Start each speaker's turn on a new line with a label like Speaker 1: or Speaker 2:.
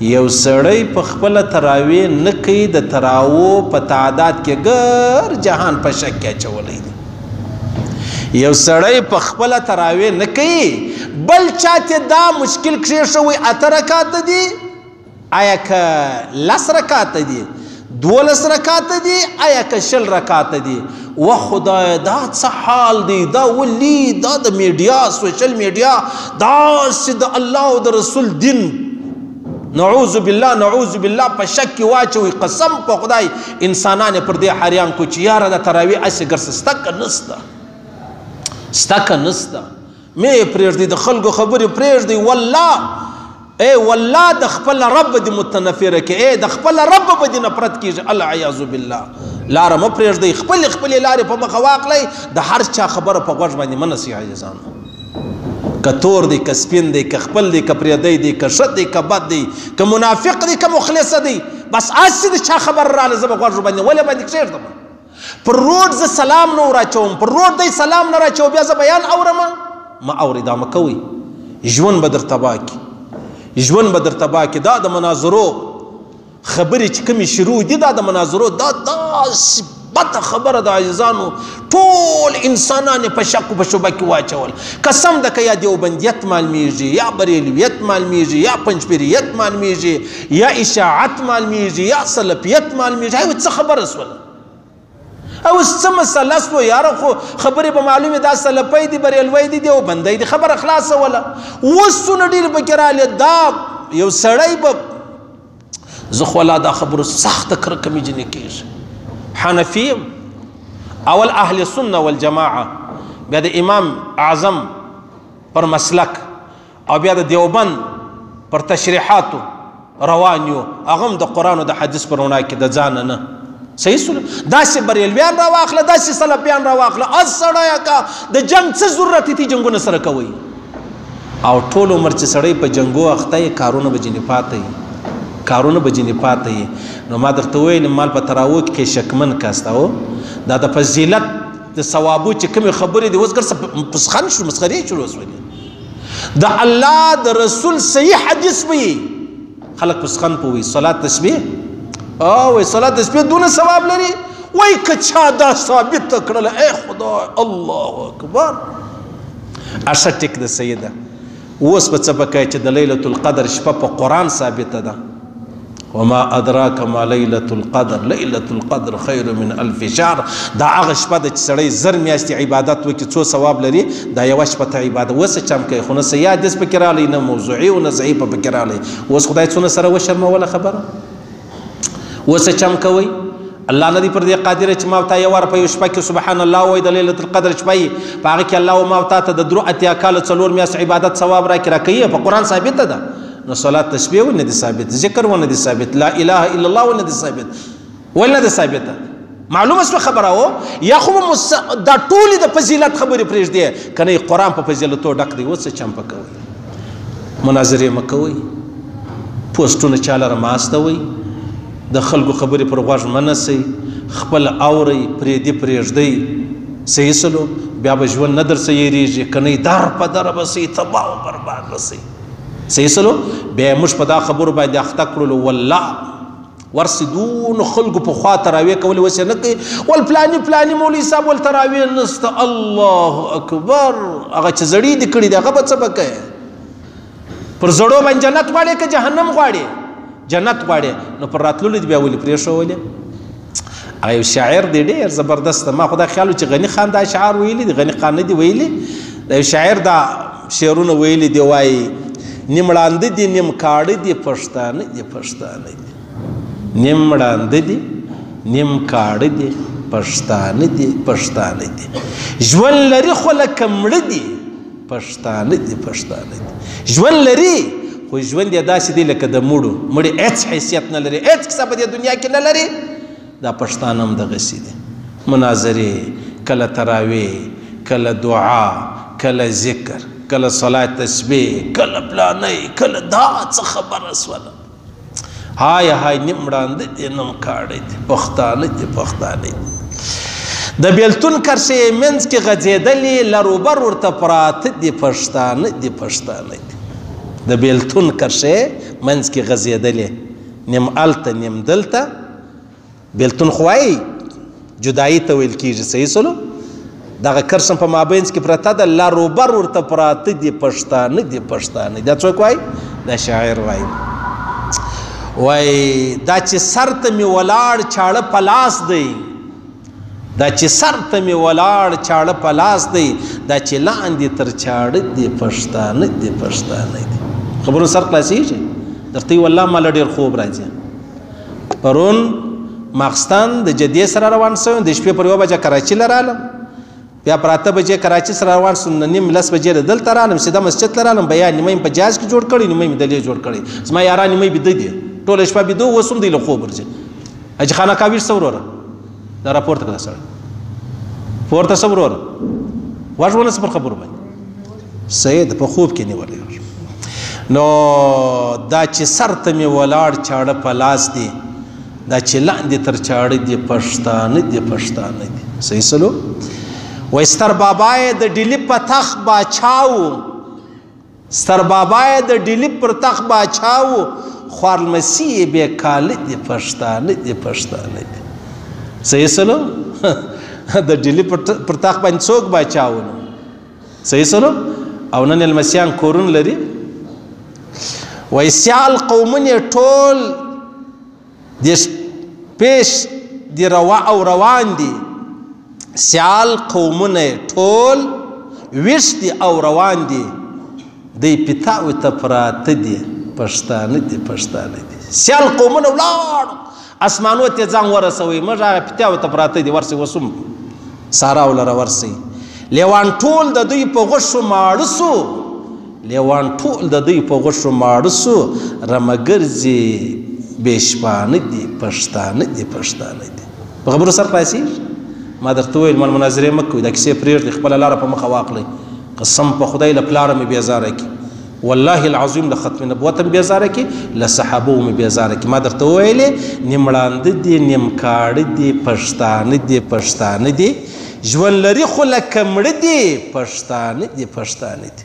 Speaker 1: یو سړی په خپله تراوې نه کوي د تراوو په تعداد کې ګر جهان په شک کې اچولی دی یو سړی په خپله تراوې نه کوي بل چاته دا مشکل کښې شوی اته رکاته دي آیا که لس رکاته دي دولس رکعت دي ایا که شل رکعت دي و خدای دا څه حال دی دا ولی دا د میډیا سوشل میډیا دا چې د الله او د رسول دین نعوذ بالله نعوذ بالله په شک کې واچوي قسم په خدای انسانان پر دې حریان کو چې یاره د تراوی اسې ګرسسته کنسته سته کنسته مې پرېږدي د خلکو خبرې پرېږدي والله اے والله د خپل رب دې متنفر کې اے د خپل رب په دې نفرت کېږي العیاذ بالله لاره مه پرېږدي خپل خپل لارې په مخه واخلئ د هر چا خبره په غوږ باندې مه نسي عزیزانو که تور دی که سپین دی که خپل دی که پرېدی دی که ښه دی که بد دی که منافق دی که مخلص دی بس هسې د چا خبره راله زه به غوږ باندې ولې باندې کښېږدم پر روډ زه سلام نه وراچوم پر روډ دی سلام نه راچو بیا زه بیان اورم ما اوري دا مکوي ژوند به درته باکي ژوند به درته باکي دا د مناظرو خبرې چې کومې شروع دي دا د مناظرو دا داسې بده خبره د عزیزانو ټول انسانان په شک په شوبه کې واچول قسم د کیا دیوبندیت معلومیږي یا بریلویت معلومیږي یا پنځپیریت معلومیږي یا اشاعت معلومیږي یا سلفیت معلومیږي هاي څه خبره سول او څه مسله سو یاره خو خبرې به معلومې دا سلپی دي بریلوی دي دی او بندی دي خبره خلاصه وله اوس څونه ډېر پکې رالی دا یو سړی به زه خو لا دا خبرو سخته کرکه مې جنې کېږي حنفي یم اول اهل سنه والجماعه بیا د امام اعظم پر مسلک او بیا د دیوبند پر تشریحاتو روان یو هغه هم د قران او د حدیث پر وړاندې کې د ځان نه صحیح سول داسې بریلویان را واخله داسې سلفیان را واخله از سړی کا د جنگ څه ضرورت دي جنگونه سره کوي او ټول عمر چې سړی په جنگو اخته یې کارونه به جنې پاتې یې کارونه به جنې پاتې یې نو ما درته ویل مال په تراو کې شکمن کاستاو دا د فضیلت د ثوابو چې کوم خبرې دي اوس ګر څه پسخن شو مسخري شروع شوې د الله د رسول صحیح حدیث وي خلک اوس خن پوي صلات تسبیح او صلات تسبیح دونه ثواب لري وای کچا دا ثابت کړل اے خدا الله اکبر اشه ټیک د سیده اوس په څه پکې چې د ليله القدر شپه په قران ثابته ده وما ادراک ما ليله القدر ليله القدر خير من الف شهر دا هغه شپه د سړی زر میاشتې عبادت وکړي څو ثواب لري دا یو شپه ته عبادت وسه چم کوي خو نه سیاد اس پکې رالی نه موضوعي او نه ضعیف پکې رالی اوس خدای څونه سره وشرموله خبره وسه چم کوي الله ندی پر دې قادر چې ما تا یو ور په شپه کې سبحان الله وای د ليله القدر شپه په هغه کې الله او ما تا ته د درو اتیا کال څلور میاشتې عبادت ثواب راکړي راکې په قران ثابت ده نو صلات تسبیح ونه دي ثابت ذکر ونه دي ثابت لا اله الا الله ونه دي ثابت ونه دي ثابته معلومه سو خبره او یا خو مس... دا ټول د فضیلت خبرې پرېږدي کنه قرآن په فضیلتو ډک دی وڅ چم پکوي مناظره مکوي پوسټونه چاله رماستوي د خلکو خبرې پر غوږ منسي خپل اوري پرې دی پرېږدي صحیح سلو بیا به ژوند نه در سیریږي کنه در په در به سي تباہ او برباد به سي سیسلو به مش په دا خبرو باندې اخته کړلو والله ورسې دون خلکو په خوا تراوی کول وسې نه کوي ول پلاني پلاني مولوي صاحب ول تراوی نست الله اکبر هغه چې زړی د کړي دغه به څه بکه پر زړو باندې جنت غواړي که جهنم غواړي جنت غواړي نو پر راتللو دی بیا ولې پرې شوولې هغه یو شاعر دی ډېر زبردست ما خو دا خیال چې غني خان دا اشعار ویلي دي غني خان نه دي ویلي دا یو شاعر دا شعرونه ویلي دی وایي نیم ړاند دي نیم کاړه دي پښتانه دي پښتانه دي نیم ړاند دي نیم کاړه دي پښتانه دي پښتانه دي ژوند لري خو لکه مړه دي پښتانه دي پښتانه دي ژوند لري خو ژوند یې داسې دی لکه د مړو مړي هېڅ حیثیت نه لري هېڅ کیسه په دې دنیا کې نه لري دا پښتانه هم دغسې دي مناظرې کله تراوی کله دعا کله ذکر کله صلات تسبیح کله پلانې کله دا څه خبره سوله های های نیم وړاندې دې نم کاړې دې پښتانه دې پښتانه د بیلتون کرښې منځ کې غځېدلې لروبر ورته پراته دې پښتانه دې پښتانه دې د بیلتون کرښې منځ کې غځېدلې نیم الته نیم دلته بېلتون خو وایي جدایي ته ویل کېږي صحیح سلو دغه کرښه په مابینځ کې پرته ده لر و بر ورته پراته دي پښتانه دي پښتانه دا څوک وایي دا شاعر وایي وایي دا چې سر ته مې ولاړ چاړه په لاس دی دا چې سر ته مې ولاړ چاړه په لاس دی دا چې لاندې تر چاړه دي پښتانه دي پښتانه دي خبرو سر خلاصېږي درته والله ما له ډېر خوب راځي پرون ماخستن د جدې سره روان سوم د شپې پر یوه بجه کراچي له رالم بیا پر اته بجې کراچي سره روان سوم نو نیم لس بجې له دلته رالم سیده مسجد ته رالم بیا نیمه یې په جاز کې جوړ کړی نیمه یې دلې جوړ کړی زما یاران نیمه بیده دي ټوله شپه بیده اوس هم دوی له خوب ورځي حاجي خانه کاویش څه وروره دا راپورته کړه سړی پورته څه وروره وژونه څه پر خبرو باندې سید په خوب کې نیولی نو دا چې سر ته مې ولاړ چاړه په لاس دی دا چې لاندې تر چاړه دی پښتانه دی پښتانه دی صحیح سلو وای ستر بابا د ډیلی په تخ باچاو ستر بابا د ډیلی پر تخ باچاو خوارلمسی به کال دی پښتانه دی پښتانه دی صحیح سلو د ډیلی پر تخ باندې څوک باچاو صحیح سره او نن المسیان کورون لري وای سیال قومونه ټول د پیش د روا او روان دي سیال قومونه ټول ویش دي او روان دي د پتا او تپرات دي پښتانه دي پښتانه دي سیال قومونه ولاړ اسمانو ته ځان ورسوي موږ هغه پتیاو ته پراته دي ورسي وسم سارا ولر ورسي لیوان ټول د دوی په غوښو ماړسو لیوان ټول د دوی په غوښو ماړسو رمګرځي بشپانه دي پښتانه دي پښتانه دي په خبرو سر پاسي ما درته ویل مل مناظره مکو دا کیسه پرېږدي خپل لار په مخه واخلي قسم په خدای له پلار مې بیزاره کی والله العظیم له ختم نبوت هم بیزاره کی له صحابو مې بیزاره کی ما درته ویلې نیمړاند دي نیمکاړ دي پښتانه دي پښتانه دي ژوند لري خو لکه مړه دي پښتانه دي پښتانه دي.